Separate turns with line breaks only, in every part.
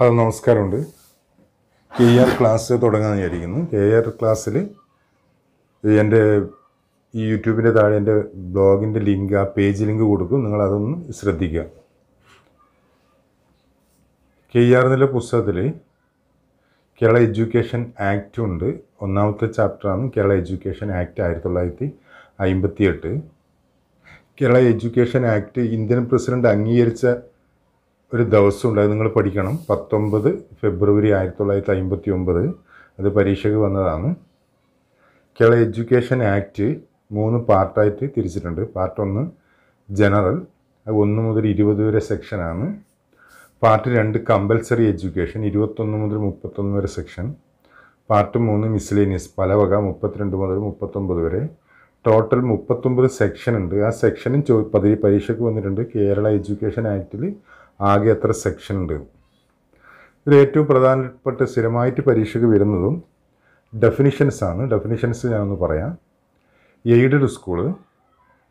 Hello നമസ്കാരമുണ്ട്. K R class തുടങ്ങാൻ വിചാരിക്കുന്നു. കെ ആർ ക്ലാസ്സിൽ എന്റെ ഈ യൂട്യൂബിന്റെ താഴെ എന്റെ ബ്ലോഗിന്റെ ലിങ്ക് ആ പേജ് ലിങ്ക് കൊടുക്കും. നിങ്ങൾ അതൊന്ന് ശ്രദ്ധിക്കുക. കെ ആർ എന്നുള്ള പുസ്തകത്തിൽ കേരള എഡ്യൂക്കേഷൻ ആക്റ്റ് ഉണ്ട്. ഒന്നാമത്തെ ചാപ്റ്ററാണ് കേരള എഡ്യൂക്കേഷൻ ആക്ട് ആയിരത്തി തൊള്ളായിരത്തി അമ്പത്തി എട്ട് Kerala education act Indian president അംഗീകരിച്ച ഒരു ദിവസമുണ്ട് ഉണ്ടായത് നിങ്ങൾ പഠിക്കണം. പത്തൊമ്പത് ഫെബ്രുവരി ആയിരത്തി തൊള്ളായിരത്തി അമ്പത്തി ഒമ്പത് അത് പരീക്ഷയ്ക്ക് വന്നതാണ്. കേരള എഡ്യൂക്കേഷൻ ആക്ട് മൂന്ന് പാർട്ടായിട്ട് തിരിച്ചിട്ടുണ്ട്. പാർട്ട് ഒന്ന് ജനറൽ അത് ഒന്ന് മുതൽ ഇരുപത് വരെ സെക്ഷനാണ്. പാർട്ട് രണ്ട് കമ്പൽസറി എഡ്യൂക്കേഷൻ ഇരുപത്തൊന്ന് മുതൽ മുപ്പത്തൊന്ന് വരെ സെക്ഷൻ. പാർട്ട് മൂന്ന് മിസ്ലേനിയസ് പലവക മുപ്പത്തിരണ്ട് മുതൽ മുപ്പത്തൊമ്പത് വരെ. ടോട്ടൽ മുപ്പത്തൊമ്പത് സെക്ഷൻ ഉണ്ട്. ആ സെക്ഷനും ചോ പതി പരീക്ഷയ്ക്ക് വന്നിട്ടുണ്ട്. കേരള എഡ്യൂക്കേഷൻ ആക്റ്റിൽ ആകെ എത്ര സെക്ഷൻ ഉണ്ട്? ഇതിൽ ഏറ്റവും പ്രധാനപ്പെട്ട സ്ഥിരമായിട്ട് പരീക്ഷയ്ക്ക് വരുന്നതും ഡെഫിനിഷൻസ് ആണ്. ഡെഫിനിഷൻസ് ഞാനൊന്ന് പറയാം. Aided school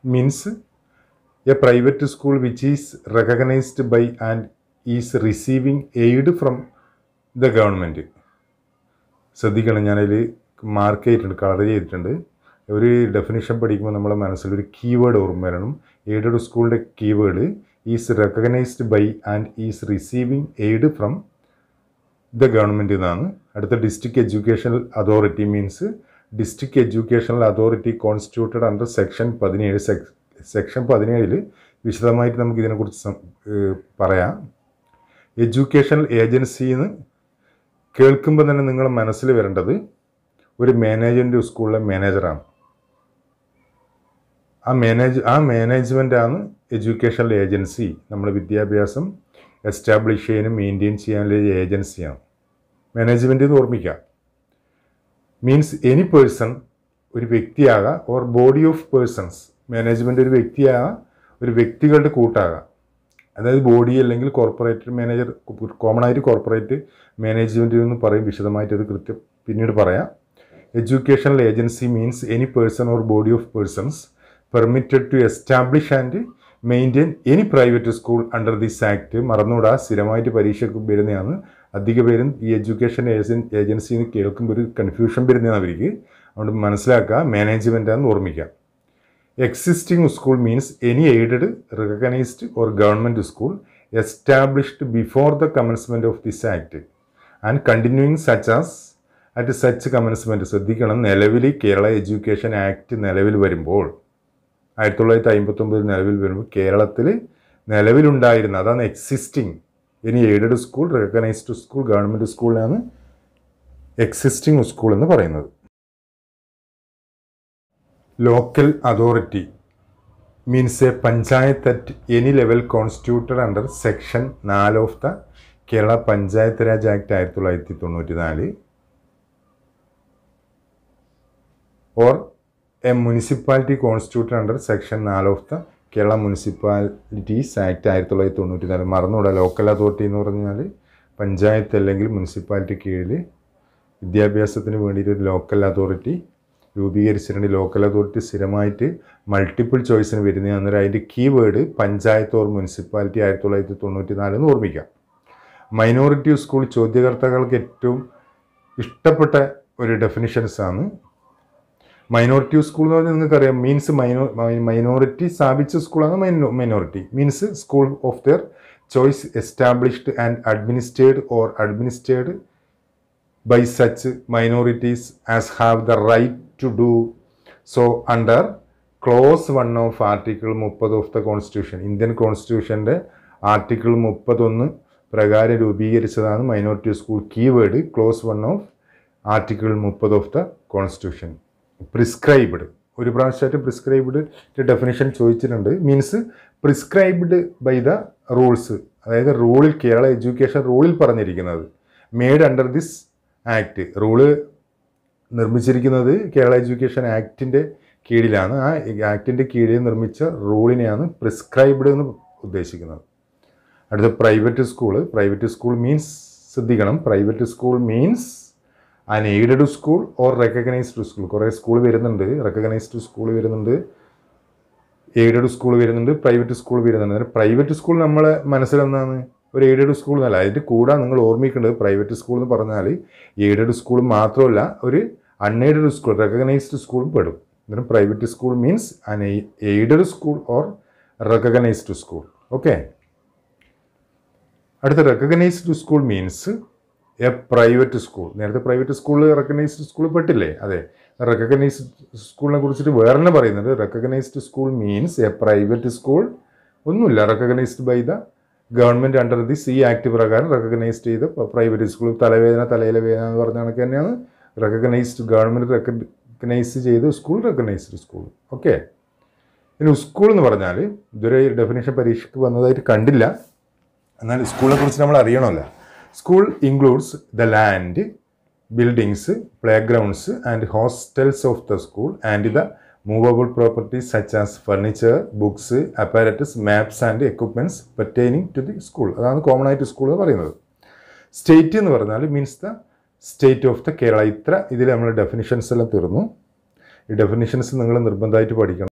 means a private school which is recognised by and is receiving aid from the government ശ്രദ്ധിക്കണം ഞാനതിൽ മാർക്ക് ചെയ്തിട്ടുണ്ട് കളർ ചെയ്തിട്ടുണ്ട്. ഒരു ഡെഫിനിഷൻ പഠിക്കുമ്പോൾ നമ്മുടെ മനസ്സിലൊരു കീവേഡ് ഓർമ്മ വരണം. എയ്ഡഡ് സ്കൂളിന്റെ keyword is recognised by and is receiving aid from the government എന്നാണ്. അടുത്ത district educational authority means district educational authority constituted under section പതിനേഴ് സെക്ഷൻ പതിനേഴിൽ വിശദമായിട്ട് നമുക്ക് ഇതിനെക്കുറിച്ച് പറയാം. എഡ്യൂക്കേഷണൽ ഏജൻസിന്ന് കേൾക്കുമ്പോൾ തന്നെ നിങ്ങൾ മനസ്സിൽ വരേണ്ടത് ഒരു മാനേജറിന്റെ സ്കൂളിലെ മാനേജറാണ് ആ മാനേജ് ആ മാനേജ്മെന്റാണ് എഡ്യൂക്കേഷണൽ ഏജൻസി നമ്മുടെ വിദ്യാഭ്യാസം എസ്റ്റാബ്ലിഷ് ചെയ്യാനും മെയിന്റെയിൻ ചെയ്യാനുള്ള ഒരു ഏജൻസിയാണ് മാനേജ്മെന്റ് എന്ന് ഓർമ്മിക്കാം മീൻസ് എനി പേഴ്സൺ ഒരു വ്യക്തിയാകാം or body of persons management ഒരു വ്യക്തിയാകാം ഒരു വ്യക്തികളുടെ കൂട്ടാകാം. അതായത് ബോഡി അല്ലെങ്കിൽ കോർപ്പറേറ്റ് മാനേജർ കോമൺ ആയിട്ട് കോർപ്പറേറ്റ് മാനേജ്മെന്റ് എന്ന് പറയും വിശദമായിട്ട് അത് കൃത്യം പിന്നീട് പറയാം. Educational agency means any person or body of persons permitted to establish and maintain any private school under this act മറന്നുകൂടാ സ്ഥിരമായിട്ട് പരീക്ഷയ്ക്ക് വരുന്നതാണ്. അധിക പേരും ഈ എഡ്യൂക്കേഷൻ ഏജൻ ഏജൻസി എന്ന് കേൾക്കുമ്പോൾ ഒരു കൺഫ്യൂഷൻ വരുന്നതാണ് അവർക്ക്. അതുകൊണ്ട് മനസ്സിലാക്കുക മാനേജ്മെന്റാന്ന് ഓർമ്മിക്കാം existing school means any aided recognised or government school established before the commencement of this act and continuing such as at such commencement ശ്രദ്ധിക്കണം നിലവിൽ കേരള എഡ്യൂക്കേഷൻ ആക്ട് നിലവിൽ വരുമ്പോൾ ആയിരത്തി തൊള്ളായിരത്തി അമ്പത്തൊമ്പതിൽ നിലവിൽ വരുമ്പോൾ കേരളത്തിൽ നിലവിലുണ്ടായിരുന്ന അതാണ് എക്സിസ്റ്റിംഗ് ഇനി aided school recognised school government സ്കൂളിനാണ് existing school എന്ന് പറയുന്നത്. Local authority means a panchayat at any level constituted under section നാല് of the Kerala panchayat raj act ആയിരത്തി തൊള്ളായിരത്തി തൊണ്ണൂറ്റി നാല് or a municipality constituted under section നാല് of the Kerala municipalities act ആയിരത്തി തൊള്ളായിരത്തി തൊണ്ണൂറ്റി നാല് മറന്നുകൂടാ ലോക്കൽ അതോറിറ്റി എന്ന് പറഞ്ഞാൽ പഞ്ചായത്ത് അല്ലെങ്കിൽ മുനിസിപ്പാലിറ്റി കീഴിൽ വിദ്യാഭ്യാസത്തിന് വേണ്ടിയിട്ട് ഒരു ലോക്കൽ അതോറിറ്റി രൂപീകരിച്ചിട്ടുണ്ട്. ലോക്കൽ അതോറിറ്റി സ്ഥിരമായിട്ട് മൾട്ടിപ്പിൾ ചോയ്സിന് വരുന്ന അന്നേരം അതിന്റെ കീവേഡ് പഞ്ചായത്ത് ഓർ മുനിസിപ്പാലിറ്റി ആയിരത്തി തൊള്ളായിരത്തി തൊണ്ണൂറ്റി നാല് എന്ന് ഓർമ്മിക്കാം. മൈനോറിറ്റി സ്കൂൾ ചോദ്യകർത്താക്കൾക്ക് ഏറ്റവും ഇഷ്ടപ്പെട്ട ഒരു ഡെഫിനിഷൻസ് ആണ് മൈനോറിറ്റി സ്കൂൾ എന്ന് പറഞ്ഞാൽ നിങ്ങൾക്കറിയാം. മീൻസ് മൈനോ മൈനോറിറ്റി സ്ഥാപിച്ച സ്കൂളാണ് മൈനോ minority means school of their choice established and administered or administered by such minorities as have the right to do so under clause one of article മുപ്പത് of the constitution Indian കോൺസ്റ്റിറ്റ്യൂഷന്റെ article മുപ്പത്തൊന്ന് പ്രകാരം രൂപീകരിച്ചതാണ് minority school keyword clause one of article മുപ്പത് of the constitution prescribed ഒരു പ്രാവശ്യമായിട്ട് prescribed definition ചോദിച്ചിട്ടുണ്ട്. Means prescribed by the rules അതായത് റൂളിൽ കേരള എഡ്യൂക്കേഷൻ റൂളിൽ പറഞ്ഞിരിക്കുന്നത്. Made under this act rule നിർമ്മിച്ചിരിക്കുന്നത് കേരള എഡ്യൂക്കേഷൻ ആക്ടിന്റെ കീഴിലാണ്. ആ ആക്ടിന്റെ കീഴിൽ നിർമ്മിച്ച റൂളിനെയാണ് പ്രിസ്ക്രൈബ്ഡ് എന്ന് ഉദ്ദേശിക്കുന്നത്. അടുത്ത private school private school means ശ്രദ്ധിക്കണം. Private school means unaided school or recognised school കുറേ സ്കൂൾ വരുന്നുണ്ട്. റെക്കഗ്നൈസ്ഡ് സ്കൂൾ വരുന്നുണ്ട്. എയ്ഡഡ് സ്കൂൾ വരുന്നുണ്ട്. പ്രൈവറ്റ് സ്കൂൾ വരുന്നുണ്ട്. പ്രൈവറ്റ് സ്കൂൾ നമ്മളെ മനസ്സിലെന്താണ് ഒരു എയ്ഡഡ് സ്കൂൾ എന്നല്ല. അതിന്റെ കൂടെ നിങ്ങൾ ഓർമ്മിക്കേണ്ടത് പ്രൈവറ്റ് സ്കൂൾ എന്ന് പറഞ്ഞാൽ എയ്ഡഡ് സ്കൂൾ മാത്രമല്ല ഒരു അൺഎയ്ഡഡ് സ്കൂൾ റെക്കഗ്നൈസ്ഡ് സ്കൂളും പെടും. അന്നേരം private school means unaided school or recognised school okay അടുത്ത recognised school means a private school നേരത്തെ പ്രൈവറ്റ് സ്കൂൾ റെക്കഗ്നൈസ്ഡ് സ്കൂൾ പെട്ടില്ലേ? അതെ. റെക്കഗ്നൈസ്ഡ് സ്കൂളിനെ കുറിച്ചിട്ട് വേറെ തന്നെ പറയുന്നുണ്ട്. Recognised school means a private school ഒന്നുമില്ല. Recognised by the government under this act പ്രകാരം റെക്കഗ്നൈസ്ഡ് ചെയ്ത പ്രൈവറ്റ് സ്കൂൾ തലവേദന തലയിലെ വേദന എന്ന് പറഞ്ഞ കണക്ക് തന്നെയാണ്. റെക്കഗ്നൈസ്ഡ് ഗവൺമെന്റ് റെക്കഗ്നൈസ് ചെയ്ത സ്കൂൾ റെക്കഗ്നൈസ്ഡ് സ്കൂൾ ഓക്കെ ഇനി സ്കൂൾ എന്ന് പറഞ്ഞാൽ ഇതുവരെ ഡെഫിനേഷൻ പരീക്ഷയ്ക്ക് വന്നതായിട്ട് കണ്ടില്ല. എന്നാൽ സ്കൂളിനെ കുറിച്ച് നമ്മൾ അറിയണമല്ലോ. School includes the land buildings playgrounds and hostels of the school and the movable properties such as furniture books apparatus maps and equipments pertaining to the school അതാണ് കോമൺ ആയിട്ട് സ്കൂൾ എന്ന് പറയുന്നത്. സ്റ്റേറ്റ് എന്ന് പറഞ്ഞാൽ means the state of the Kerala ഇത്ര ഇതിൽ നമ്മൾ definitions എല്ലാം തീർന്നു. ഈ ഡെഫിനിഷൻസ് നിങ്ങൾ നിർബന്ധമായിട്ട് പഠിക്കണം.